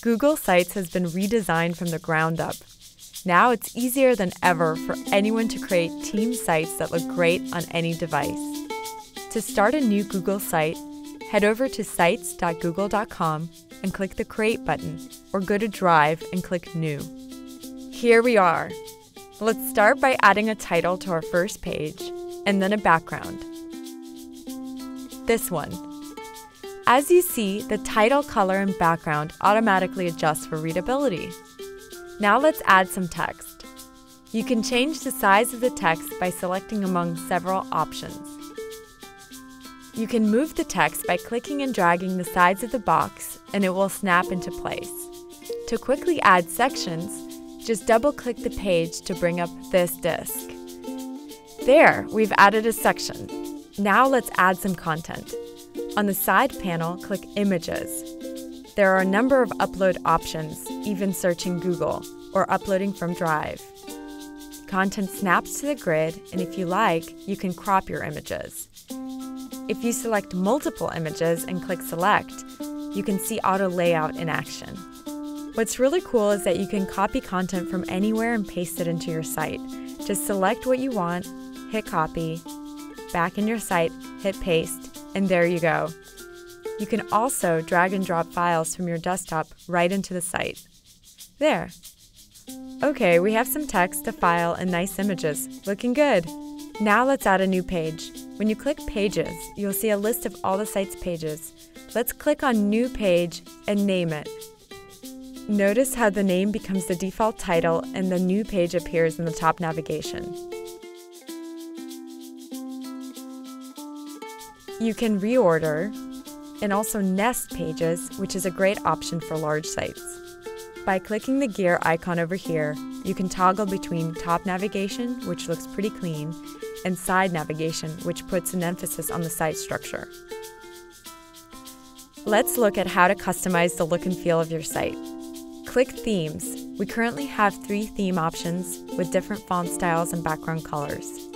Google Sites has been redesigned from the ground up. Now it's easier than ever for anyone to create team sites that look great on any device. To start a new Google site, head over to sites.google.com and click the Create button, or go to Drive and click New. Here we are. Let's start by adding a title to our first page and then a background. This one. As you see, the title, color, and background automatically adjust for readability. Now let's add some text. You can change the size of the text by selecting among several options. You can move the text by clicking and dragging the sides of the box and it will snap into place. To quickly add sections, just double click the page to bring up this disk. There, we've added a section. Now let's add some content. On the side panel, click Images. There are a number of upload options, even searching Google or uploading from Drive. Content snaps to the grid, and if you like, you can crop your images. If you select multiple images and click Select, you can see auto layout in action. What's really cool is that you can copy content from anywhere and paste it into your site. Just select what you want, hit copy, back in your site, hit paste, and there you go. You can also drag and drop files from your desktop right into the site. There. Okay, we have some text, a file, and nice images. Looking good. Now let's add a new page. When you click Pages, you'll see a list of all the site's pages. Let's click on New Page and name it. Notice how the name becomes the default title and the new page appears in the top navigation. You can reorder and also nest pages, which is a great option for large sites. By clicking the gear icon over here, you can toggle between top navigation, which looks pretty clean, and side navigation, which puts an emphasis on the site structure. Let's look at how to customize the look and feel of your site. Click Themes. We currently have three theme options with different font styles and background colors.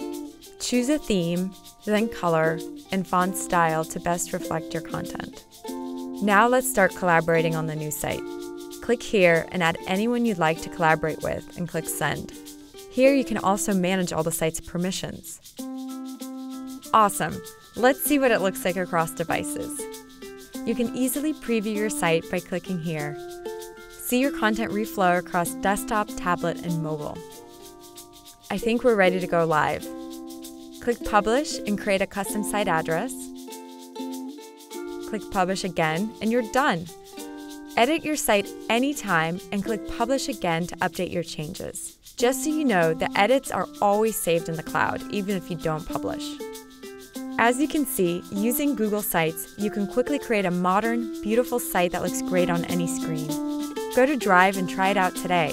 Choose a theme, then color, and font style to best reflect your content. Now let's start collaborating on the new site. Click here and add anyone you'd like to collaborate with and click Send. Here you can also manage all the site's permissions. Awesome! Let's see what it looks like across devices. You can easily preview your site by clicking here. See your content reflow across desktop, tablet, and mobile. I think we're ready to go live. Click Publish and create a custom site address. Click Publish again, and you're done. Edit your site anytime and click Publish again to update your changes. Just so you know, the edits are always saved in the cloud, even if you don't publish. As you can see, using Google Sites, you can quickly create a modern, beautiful site that looks great on any screen. Go to Drive and try it out today.